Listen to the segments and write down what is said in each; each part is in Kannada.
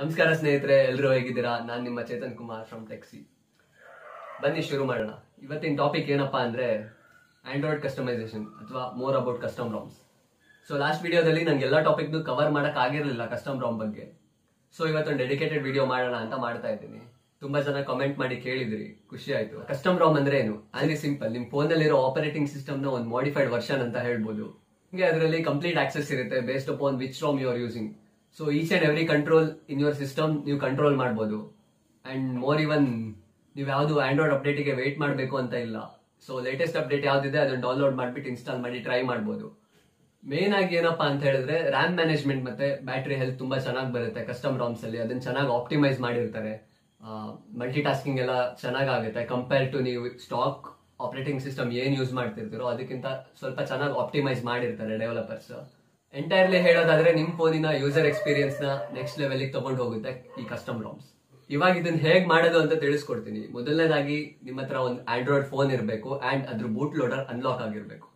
ನಮಸ್ಕಾರ ಸ್ನೇಹಿತರೆ ಎಲ್ಲರೂ ಹೇಗಿದ್ದೀರಾ? ನಾನು ನಿಮ್ಮ ಚೇತನ್ ಕುಮಾರ್ ಫ್ರಮ್ ಟೆಕ್ಸಿ ಬನ್ನಿ, ಶುರು ಮಾಡೋಣ. ಇವತ್ತಿನ ಟಾಪಿಕ್ ಏನಪ್ಪಾ ಅಂದ್ರೆ ಆಂಡ್ರಾಯ್ಡ್ ಕಸ್ಟಮೈಸೇಷನ್ ಅಥವಾ more about custom ROMs so last ವಿಡಿಯೋದಲ್ಲಿ ನಂಗೆ ಎಲ್ಲ ಟಾಪಿಕ್ನು ಕವರ್ ಮಾಡಕ್ ಆಗಿರಲಿಲ್ಲ ಕಸ್ಟಮ್ ರಾಮ್ ಬಗ್ಗೆ. ಸೊ ಇವತ್ತೊಂದು ಡೆಡಿಕೇಟೆಡ್ ವಿಡಿಯೋ ಮಾಡೋಣ ಅಂತ ಮಾಡ್ತಾ ಇದ್ದೀನಿ. ತುಂಬಾ ಜನ ಕಮೆಂಟ್ ಮಾಡಿ ಕೇಳಿದ್ರಿ. ಖುಷಿ ಆಯ್ತು. ಕಸ್ಟಮ್ ರಾಮ್ ಅಂದ್ರೆ ಏನು? ಅಲ್ಲಿ ಸಿಂಪಲ್ ನಿಮ್ ಫೋನ್ ಅಲ್ಲಿರೋ ಆಪರೇಟಿಂಗ್ ಸಿಸ್ಟಮ್ನ ಒಂದು ಮಾಡಿಫೈಡ್ ವರ್ಷನ್ ಅಂತ ಹೇಳ್ಬೋದು. ಹಿಂಗೆ ಅದರಲ್ಲಿ ಕಂಪ್ಲೀಟ್ ಆಕ್ಸೆಸ್ ಇರುತ್ತೆ based upon which ROM you are using so each and every control in your system ನೀವು ಕಂಟ್ರೋಲ್ ಮಾಡ್ಬೋದು. ಆ್ಯಂಡ್ ಮೋರ್ ಇವನ್ ನೀವು ಯಾವುದು ಆಂಡ್ರಾಯ್ಡ್ ಅಪ್ಡೇಟಿಗೆ ವೇಟ್ ಮಾಡಬೇಕು ಅಂತ ಇಲ್ಲ. ಸೊ ಲೇಟೆಸ್ಟ್ ಅಪ್ಡೇಟ್ ಯಾವುದಿದೆ, ಅದನ್ನು ಡೌನ್ಲೋಡ್ ಮಾಡಿಬಿಟ್ಟು ಇನ್ಸ್ಟಾಲ್ ಮಾಡಿ ಟ್ರೈ ಮಾಡ್ಬೋದು. ಮೇನ್ ಆಗಿ ಏನಪ್ಪಾ ಅಂತ ಹೇಳಿದ್ರೆ ರ್ಯಾಮ್ ಮ್ಯಾನೇಜ್ಮೆಂಟ್ ಮತ್ತೆ ಬ್ಯಾಟ್ರಿ ಹೆಲ್ತ್ ತುಂಬಾ ಚೆನ್ನಾಗಿ ಬರುತ್ತೆ ಕಸ್ಟಮ್ ರಾಮ್ಸ್ ಅಲ್ಲಿ. ಅದನ್ನ ಚೆನ್ನಾಗಿ ಆಪ್ಟಿಮೈಸ್ ಮಾಡಿರ್ತಾರೆ. ಮಲ್ಟಿ ಟಾಸ್ಕಿಂಗ್ ಎಲ್ಲ ಚೆನ್ನಾಗಾಗುತ್ತೆ. ಕಂಪೇರ್ ಟು ನೀವು ಸ್ಟಾಕ್ ಆಪರೇಟಿಂಗ್ ಸಿಸ್ಟಮ್ ಏನ್ ಯೂಸ್ ಮಾಡ್ತಿರ್ತೀರೋ, ಅದಕ್ಕಿಂತ ಸ್ವಲ್ಪ ಚೆನ್ನಾಗಿ ಆಪ್ಟಿಮೈಸ್ ಮಾಡಿರ್ತಾರೆ ಡೆವಲಪರ್ಸ್ ಎಂಟೈರ್ಲಿ ಹೇಳೋದಾದ್ರೆ ನಿಮ್ ಫೋನಿನ ಯೂಸರ್ ಎಕ್ಸ್ಪೀರಿಯನ್ಸ್ನ ನೆಕ್ಸ್ಟ್ ಲೆವೆಲ್ ತಗೊಂಡು ಹೋಗುತ್ತೆ ಈ ಕಸ್ಟಮ್ ರಾಮ್ಸ್ ಇವಾಗ ಇದನ್ನ ಹೇಗ್ ಮಾಡೋದು ಅಂತ ತಿಳಿಸ್ಕೊಡ್ತೀನಿ. ಮೊದಲನೇದಾಗಿ ನಿಮ್ಮ ಹತ್ರ ಒಂದು ಆಂಡ್ರಾಯ್ಡ್ ಫೋನ್ ಇರಬೇಕು ಅಂಡ್ ಅದ್ರ ಬೂಟ್ ಲೋಡರ್ ಅನ್ಲಾಕ್ ಆಗಿರ್ಬೇಕು.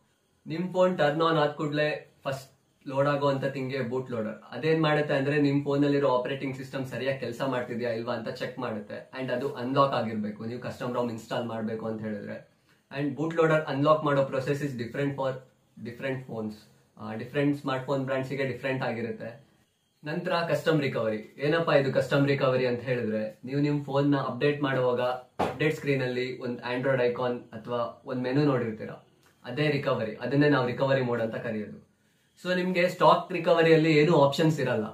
ನಿಮ್ ಫೋನ್ ಟರ್ನ್ ಆನ್ ಆದ ಕೂಡಲೇ ಫಸ್ಟ್ ಲೋಡ್ ಆಗುವಂತ ತಿಂಗೆ ಬೂಟ್ ಲೋಡರ್ ಅದೇನ್ ಮಾಡುತ್ತೆ ಅಂದ್ರೆ ನಿಮ್ ಫೋನ್ ಅಲ್ಲಿರೋ ಆಪರೇಟಿಂಗ್ ಸಿಸ್ಟಮ್ ಸರಿಯಾಗಿ ಕೆಲಸ ಮಾಡ್ತಿದ್ಯಾ ಇಲ್ವಾ ಅಂತ ಚೆಕ್ ಮಾಡುತ್ತೆ. ಅಂಡ್ ಅದು ಅನ್ಲಾಕ್ ಆಗಿರ್ಬೇಕು. ನೀವು ಕಸ್ಟಮ್ ರಾಮ್ ಇನ್ಸ್ಟಾಲ್ ಮಾಡಬೇಕು ಅಂತ ಹೇಳಿದ್ರೆ. ಅಂಡ್ ಬೂಟ್ ಲೋಡರ್ ಅನ್ಲಾಕ್ ಮಾಡೋ process is different for different phones different smartphone ಬ್ರ್ಯಾಂಡ್ಸ್ಗೆ different ಆಗಿರುತ್ತೆ. ನಂತರ ಕಸ್ಟಮ್ ರಿಕವರಿ ಏನಪ್ಪಾ ಇದು ಕಸ್ಟಮ್ ರಿಕವರಿ ಅಂತ ಹೇಳಿದ್ರೆ, ನೀವು ನಿಮ್ಮ ಫೋನ್ನ ಅಪ್ಡೇಟ್ ಮಾಡುವಾಗ ಅಪ್ಡೇಟ್ ಸ್ಕ್ರೀನ್ ಅಲ್ಲಿ ಒಂದು ಆಂಡ್ರಾಯ್ಡ್ ಐಕಾನ್ ಅಥವಾ ಒಂದು ಮೆನು ನೋಡಿರ್ತೀರ. ಅದೇ ರಿಕವರಿ ಅದನ್ನೇ ನಾವು ರಿಕವರಿ ಮೋಡ್ ಅಂತ ಕರೆಯೋದು. ಸೊ ನಿಮಗೆ ಸ್ಟಾಕ್ ರಿಕವರಿಯಲ್ಲಿ ಏನು ಆಪ್ಷನ್ಸ್ ಇರಲ್ಲ.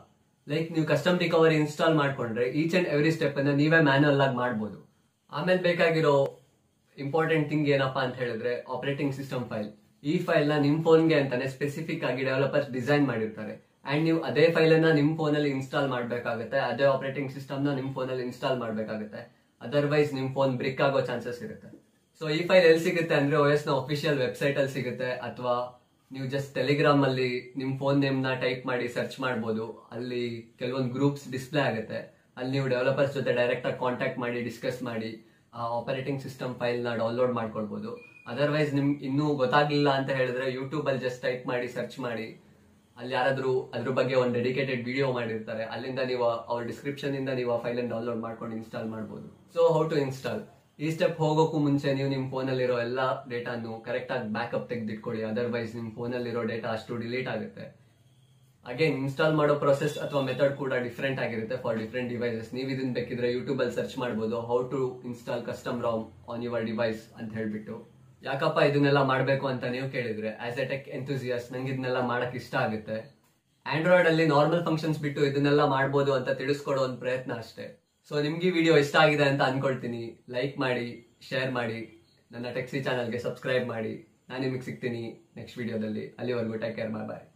ಲೈಕ್ ನೀವು ಕಸ್ಟಮ್ ರಿಕವರಿ ಇನ್ಸ್ಟಾಲ್ ಮಾಡ್ಕೊಂಡ್ರೆ ಈಚ್ ಅಂಡ್ ಎವ್ರಿ ಸ್ಟೆಪ್ ಅನ್ನ ನೀವೇ ಮ್ಯಾನುವಲ್ ಆಗಿ ಮಾಡ್ಬೋದು. ಆಮೇಲೆ ಬೇಕಾಗಿರೋ ಇಂಪಾರ್ಟೆಂಟ್ ಥಿಂಗ್ ಏನಪ್ಪಾ ಅಂತ ಹೇಳಿದ್ರೆ ಆಪರೇಟಿಂಗ್ ಸಿಸ್ಟಮ್ ಫೈಲ್ ಈ ಫೈಲ್ನ ನಿಮ್ ಫೋನ್ಗೆ ಅಂತಾನೆ ಸ್ಪೆಸಿಫಿಕ್ ಆಗಿ ಡೆವಲಪರ್ಸ್ ಡಿಸೈನ್ ಮಾಡಿರ್ತಾರೆ. ಅಂಡ್ ನೀವು ಅದೇ ಫೈಲ್ ಅನ್ನ ನಿಮ್ ಫೋನ್ ಅಲ್ಲಿ ಇನ್ಸ್ಟಾಲ್ ಮಾಡಬೇಕಾಗುತ್ತೆ. ಅದೇ ಆಪರೇಟಿಂಗ್ ಸಿಸ್ಟಮ್ನ ನಿಮ್ ಫೋನ್ ಅಲ್ಲಿ ಇನ್ಸ್ಟಾಲ್ ಮಾಡಬೇಕಾಗುತ್ತೆ. ಅದರ್ವೈಸ್ ನಿಮ್ ಫೋನ್ ಬ್ರಿಕ್ ಆಗೋ ಚಾನ್ಸಸ್ ಇರುತ್ತೆ. ಸೊ ಈ ಫೈಲ್ ಎಲ್ಲಿ ಸಿಗುತ್ತೆ ಅಂದ್ರೆ ಓಎಸ್ನ ಅಫಿಷಿಯಲ್ ವೆಬ್ಸೈಟ್ ಅಲ್ಲಿ ಸಿಗುತ್ತೆ. ಅಥವಾ ನೀವು ಜಸ್ಟ್ ಟೆಲಿಗ್ರಾಮ್ ಅಲ್ಲಿ ನಿಮ್ ಫೋನ್ ನೇಮ್ನ ಟೈಪ್ ಮಾಡಿ ಸರ್ಚ್ ಮಾಡಬಹುದು ಅಲ್ಲಿ ಕೆಲವೊಂದು ಗ್ರೂಪ್ಸ್ ಡಿಸ್ಪ್ಲೇ ಆಗುತ್ತೆ. ಅಲ್ಲಿ ನೀವು ಡೆವಲಪರ್ಸ್ ಜೊತೆ ಡೈರೆಕ್ಟ್ ಆಗಿ ಕಾಂಟ್ಯಾಕ್ಟ್ ಮಾಡಿ ಡಿಸ್ಕಸ್ ಮಾಡಿ, ಆ ಆಪರೇಟಿಂಗ್ ಸಿಸ್ಟಮ್ ಫೈಲ್ನ ಡೌನ್ಲೋಡ್ ಮಾಡ್ಕೊಳ್ಬಹುದು ಅದರ್ವೈಸ್ ನಿಮ್ ಇನ್ನೂ ಗೊತ್ತಾಗ್ಲಿಲ್ಲ ಅಂತ ಹೇಳಿದ್ರೆ ಯೂಟ್ಯೂಬ್ ಅಲ್ಲಿ ಜಸ್ಟ್ ಟೈಪ್ ಮಾಡಿ ಸರ್ಚ್ ಮಾಡಿ. ಅಲ್ಲಿ ಯಾರಾದ್ರೂ ಅದ್ರ ಬಗ್ಗೆ ಒಂದು ಡೆಡಿಕೇಟೆಡ್ ವಿಡಿಯೋ ಮಾಡಿರ್ತಾರೆ. ಅಲ್ಲಿಂದ ನೀವು ಅವ್ರ ಡಿಸ್ಕ್ರಿಪ್ಷನ್ ಇಂದ ನೀವು ಆ ಫೈಲ್ ಅನ್ನು ಡೌನ್ಲೋಡ್ ಮಾಡ್ಕೊಂಡು ಇನ್ಸ್ಟಾಲ್ ಮಾಡಬಹುದು ಸೊ ಹೌ ಟು ಇನ್ಸ್ಟಾಲ್ ಈ ಸ್ಟೆಪ್ ಹೋಗೋಕ್ಕೂ ಮುಂಚೆ ನೀವು ನಿಮ್ಮ ಫೋನ್ ಅಲ್ಲಿರೋ ಎಲ್ಲ ಡೇಟಾನು ಕರೆಕ್ಟ್ ಆಗಿ ಬ್ಯಾಕಪ್ ತೆಗೆದಿಟ್ಕೊಳ್ಳಿ ಅದರ್ವೈಸ್ ನಿಮ್ಮ ಫೋನ್ ಅಲ್ಲಿರೋ ಡೇಟಾ ಅಷ್ಟು ಡಿಲೀಟ್ ಆಗುತ್ತೆ. ಅಗೇನ್ ಇನ್ಸ್ಟಾಲ್ ಮಾಡೋ ಪ್ರೊಸೆಸ್ ಅಥವಾ ಮೆಥಡ್ ಕೂಡ ಡಿಫ್ರೆಂಟ್ ಆಗಿರುತ್ತೆ ಫಾರ್ ಡಿಫ್ರೆಂಟ್ ಡಿವೈಸಸ್ ನೀವು ಇದನ್ನ ಬೇಕಿದ್ರೆ ಯೂಟ್ಯೂಬ್ ಅಲ್ಲಿ ಸರ್ಚ್ ಮಾಡಬಹುದು how to install custom ROM on your device ಅಂತ ಹೇಳ್ಬಿಟ್ಟು. ಯಾಕಪ್ಪ ಇದನ್ನೆಲ್ಲ ಮಾಡಬೇಕು ಅಂತ ನೀವು ಕೇಳಿದ್ರೆ ಆಸ್ ಎ ಟೆಕ್ ಎಂಥೂಸಿಯಸ್ ನಂಗೆ ಇದನ್ನೆಲ್ಲ ಮಾಡಕ್ ಇಷ್ಟ ಆಗುತ್ತೆ. ಆಂಡ್ರಾಯ್ಡ್ ಅಲ್ಲಿ ನಾರ್ಮಲ್ ಫಂಕ್ಷನ್ಸ್ ಬಿಟ್ಟು ಇದನ್ನೆಲ್ಲ ಮಾಡ್ಬೋದು ಅಂತ ತಿಳಿಸ್ಕೊಡೋ ಒಂದು ಪ್ರಯತ್ನ ಅಷ್ಟೇ. ಸೊ ನಿಮ್ಗೆ ವಿಡಿಯೋ ಇಷ್ಟ ಆಗಿದೆ ಅಂತ ಅನ್ಕೊಳ್ತೀನಿ. ಲೈಕ್ ಮಾಡಿ ಶೇರ್ ಮಾಡಿ, ನನ್ನ ಟೆಕ್ಸಿ ಚಾನಲ್ಗೆ ಸಬ್ಸ್ಕ್ರೈಬ್ ಮಾಡಿ. ನಾನು ನಿಮಗೆ ಸಿಗ್ತೀನಿ ನೆಕ್ಸ್ಟ್ ವಿಡಿಯೋದಲ್ಲಿ ಅಲ್ಲಿವರೆಗೂ ಟೇಕ್ ಕೇರ್ ಬಾಯ್ ಬಾಯ್